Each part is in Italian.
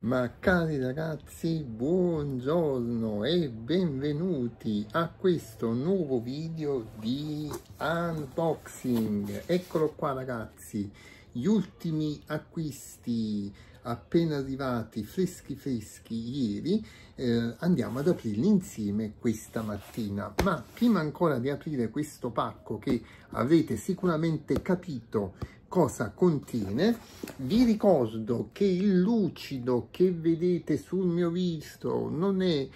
Ma cari ragazzi, buongiorno e benvenuti a questo nuovo video di unboxing. Eccolo qua ragazzi, gli ultimi acquisti appena arrivati freschi freschi ieri, eh, andiamo ad aprirli insieme questa mattina. Ma prima ancora di aprire questo pacco che avrete sicuramente capito cosa contiene. Vi ricordo che il lucido che vedete sul mio viso non è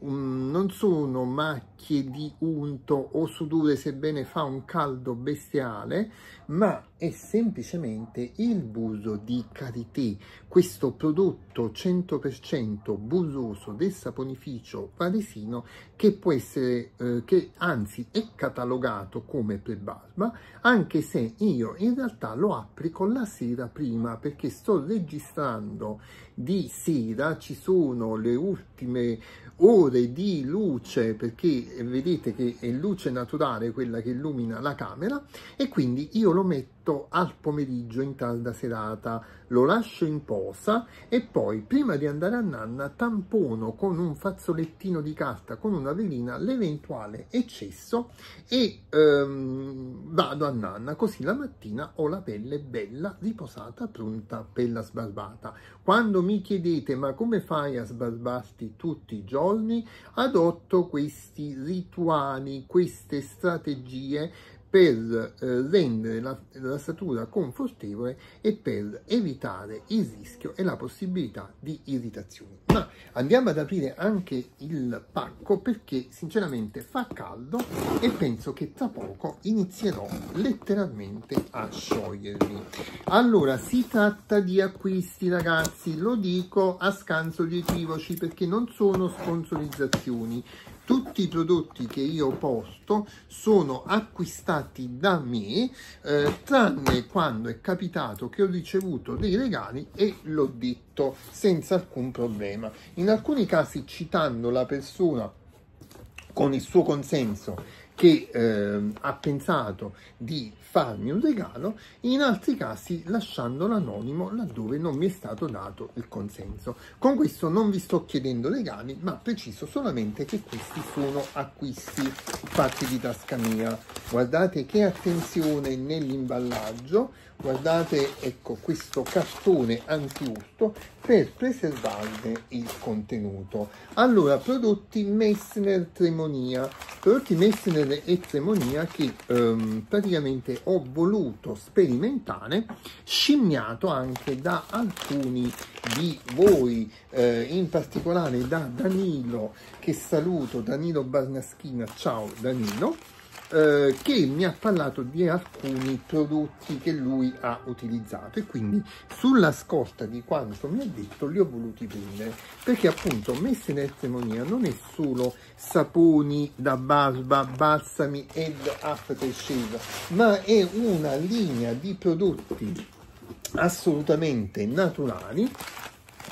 um, non sono macchie di unto o sudore sebbene fa un caldo bestiale, ma è semplicemente il buso di Carité, questo prodotto 100% busoso del saponificio varesino che può essere, eh, che anzi è catalogato come prebasma, anche se io in realtà lo applico la sera prima perché sto registrando di sera, ci sono le ultime ore di luce perché vedete che è luce naturale quella che illumina la camera e quindi io lo metto letto al pomeriggio in tarda serata, lo lascio in posa e poi prima di andare a nanna tampono con un fazzolettino di carta con una velina l'eventuale eccesso e ehm, vado a nanna. Così la mattina ho la pelle bella riposata pronta per la sbarbata. Quando mi chiedete ma come fai a sbarbarti tutti i giorni? adotto questi rituali queste strategie per eh, rendere la, la statura confortevole e per evitare il rischio e la possibilità di irritazioni. Ma andiamo ad aprire anche il pacco perché sinceramente fa caldo e penso che tra poco inizierò letteralmente a sciogliermi. Allora, si tratta di acquisti ragazzi, lo dico a scanso di equivoci perché non sono sponsorizzazioni, tutti i prodotti che io posto sono acquistati da me eh, tranne quando è capitato che ho ricevuto dei regali e l'ho detto senza alcun problema. In alcuni casi citando la persona con il suo consenso che eh, ha pensato di farmi un regalo, in altri casi lasciando l'anonimo laddove non mi è stato dato il consenso. Con questo non vi sto chiedendo regali, ma preciso solamente che questi sono acquisti fatti di tasca mia. Guardate che attenzione nell'imballaggio, guardate ecco questo cartone antiurto per preservarne il contenuto. Allora, prodotti Messner Tremonia, prodotti Messner e Tremonia che ehm, praticamente ho voluto sperimentare, scimmiato anche da alcuni di voi, eh, in particolare da Danilo, che saluto, Danilo Barnaschina, ciao Danilo, eh, che mi ha parlato di alcuni prodotti che lui ha utilizzato. E quindi sulla scorta di quanto mi ha detto li ho voluti prendere perché appunto messa in Etremonia non è solo saponi da barba, balsami ed aftershave ma è una linea di prodotti assolutamente naturali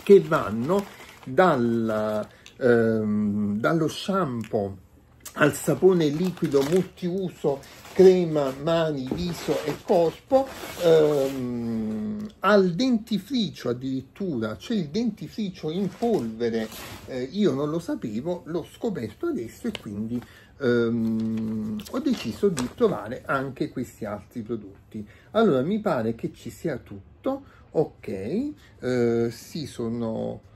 che vanno dal, ehm, dallo shampoo al sapone liquido multiuso crema, mani, viso e corpo, ehm, al dentifricio addirittura, c'è il dentifricio in polvere, eh, io non lo sapevo, l'ho scoperto adesso e quindi ehm, ho deciso di provare anche questi altri prodotti. Allora mi pare che ci sia tutto, ok, eh, sì sono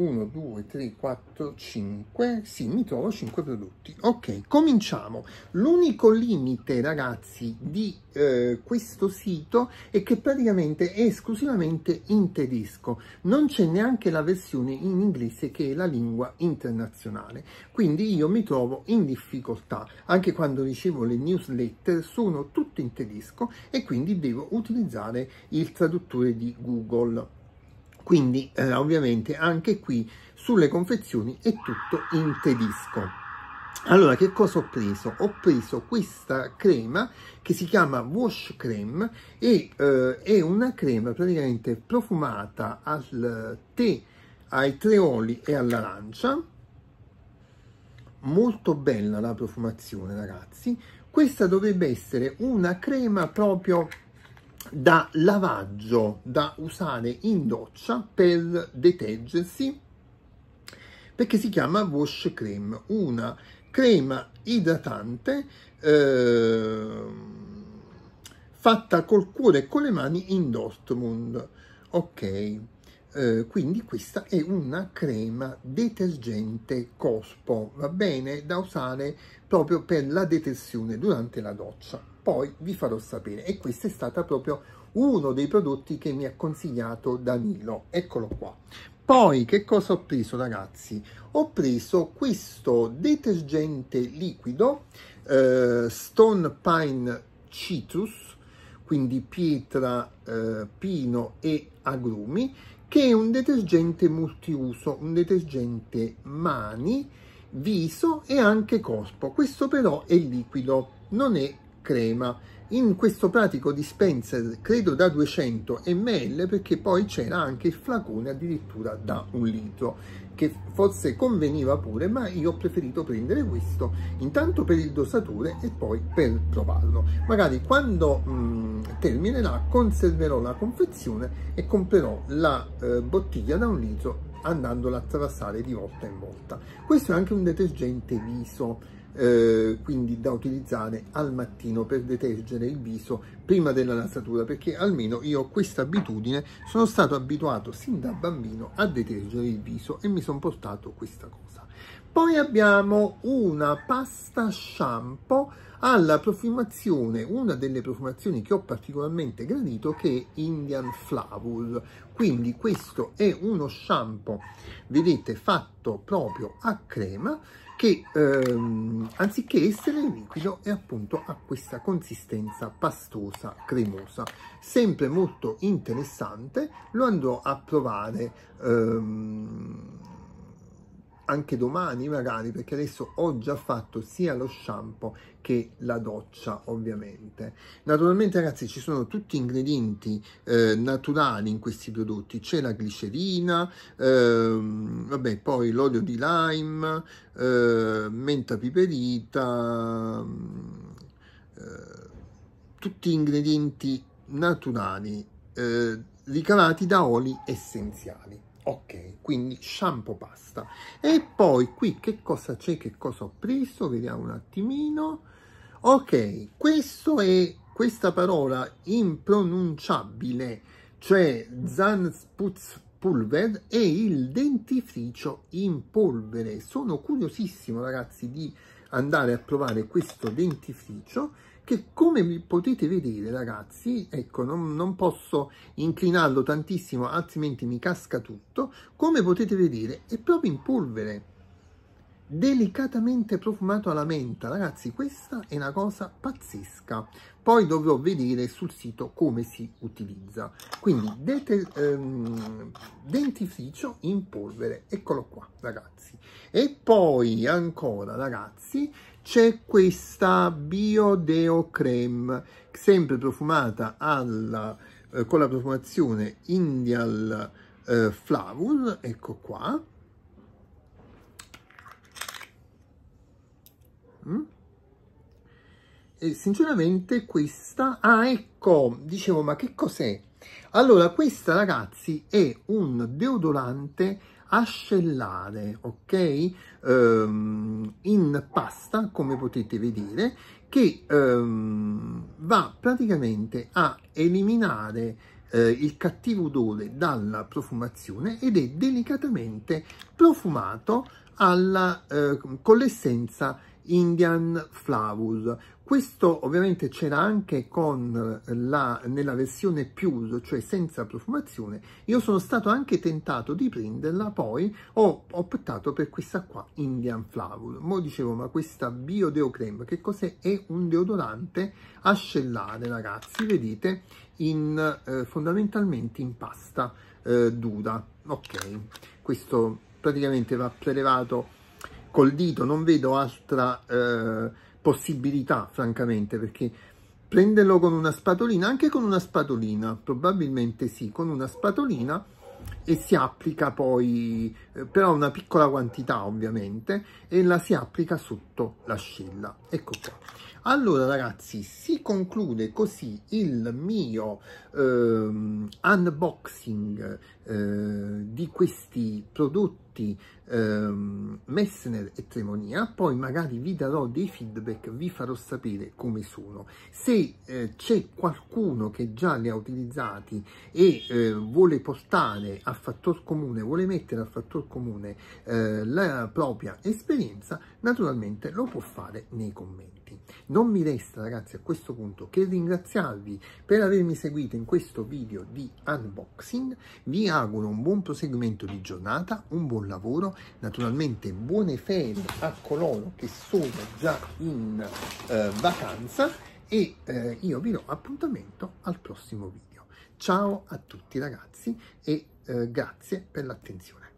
1, 2, 3, 4, 5, sì, mi trovo 5 prodotti. Ok, cominciamo. L'unico limite, ragazzi, di eh, questo sito è che praticamente è esclusivamente in tedesco. Non c'è neanche la versione in inglese che è la lingua internazionale. Quindi io mi trovo in difficoltà. Anche quando ricevo le newsletter sono tutte in tedesco e quindi devo utilizzare il traduttore di Google quindi eh, ovviamente anche qui sulle confezioni è tutto in tedesco. Allora che cosa ho preso? ho preso questa crema che si chiama wash cream e eh, è una crema praticamente profumata al tè ai tre oli e all'arancia. Molto bella la profumazione ragazzi. Questa dovrebbe essere una crema proprio da lavaggio da usare in doccia per detergersi perché si chiama wash cream, una crema idratante eh, fatta col cuore e con le mani in Dortmund. Ok, eh, quindi questa è una crema detergente cospo, va bene, da usare proprio per la detersione durante la doccia. Poi vi farò sapere e questo è stata proprio uno dei prodotti che mi ha consigliato Danilo. Eccolo qua. Poi che cosa ho preso ragazzi? Ho preso questo detergente liquido eh, Stone Pine Citrus, quindi pietra, eh, pino e agrumi, che è un detergente multiuso, un detergente mani, viso e anche corpo. Questo però è liquido, non è crema. In questo pratico dispenser credo da 200 ml perché poi c'era anche il flacone addirittura da un litro che forse conveniva pure ma io ho preferito prendere questo intanto per il dosatore e poi per provarlo magari quando mh, terminerà conserverò la confezione e comprerò la eh, bottiglia da un litro andandola a attraversare di volta in volta. Questo è anche un detergente viso eh, quindi da utilizzare al mattino per detergere il viso prima della lasatura perché almeno io ho questa abitudine sono stato abituato sin da bambino a detergere il viso e mi sono portato questa cosa poi abbiamo una pasta shampoo alla profumazione, una delle profumazioni che ho particolarmente gradito che è Indian Flower. Quindi questo è uno shampoo, vedete, fatto proprio a crema che ehm, anziché essere liquido è appunto ha questa consistenza pastosa, cremosa, sempre molto interessante, lo andrò a provare ehm, anche domani magari perché adesso ho già fatto sia lo shampoo che la doccia ovviamente. Naturalmente ragazzi ci sono tutti ingredienti eh, naturali in questi prodotti. C'è la glicerina ehm, vabbè poi l'olio di lime eh, menta piperita eh, tutti ingredienti naturali eh, ricavati da oli essenziali ok quindi shampoo pasta. E poi qui che cosa c'è che cosa ho preso? Vediamo un attimino. Ok questo è questa parola impronunciabile cioè Zansputz-Pulver e il dentifricio in polvere. Sono curiosissimo ragazzi di andare a provare questo dentifricio che come potete vedere ragazzi, ecco non, non, posso inclinarlo tantissimo altrimenti mi casca tutto, come potete vedere è proprio in polvere, delicatamente profumato alla menta, ragazzi questa è una cosa pazzesca, poi dovrò vedere sul sito come si utilizza, quindi ehm, dentifricio in polvere, eccolo qua ragazzi, e poi ancora ragazzi c'è questa Biodeo Creme, sempre profumata alla, eh, con la profumazione Indial eh, Flavor, ecco qua. Mm? E sinceramente questa... Ah, ecco, dicevo, ma che cos'è? Allora, questa, ragazzi, è un deodorante ascellare, ok? Um, in pasta, come potete vedere, che um, va praticamente a eliminare eh, il cattivo odore dalla profumazione ed è delicatamente profumato alla, eh, con l'essenza Indian Flavors. Questo ovviamente c'era anche con la, nella versione Pure, cioè senza profumazione. Io sono stato anche tentato di prenderla, poi ho optato per questa qua, Indian Flower. Mo dicevo, ma questa Bio Deo Creme, che cos'è? È un deodorante ascellare, ragazzi, vedete, in, eh, fondamentalmente in pasta eh, dura. Ok, questo praticamente va prelevato col dito, non vedo altra eh, possibilità, francamente, perché prenderlo con una spatolina, anche con una spatolina, probabilmente sì, con una spatolina e si applica poi eh, però una piccola quantità ovviamente e la si applica sotto l'ascella. Ecco qua. Allora ragazzi si conclude così il mio eh, unboxing eh, di questi prodotti ehm, Messner e Tremonia, poi magari vi darò dei feedback, vi farò sapere come sono. Se eh, c'è qualcuno che già li ha utilizzati e eh, vuole portare a fattor comune, vuole mettere a fattor comune eh, la propria esperienza, naturalmente lo può fare nei commenti. Non mi resta ragazzi a questo punto che ringraziarvi per avermi seguito in questo video di unboxing, vi auguro un buon proseguimento di giornata, un buon lavoro naturalmente buone ferie a coloro che sono già in eh, vacanza e eh, io vi do appuntamento al prossimo video. Ciao a tutti ragazzi e eh, grazie per l'attenzione.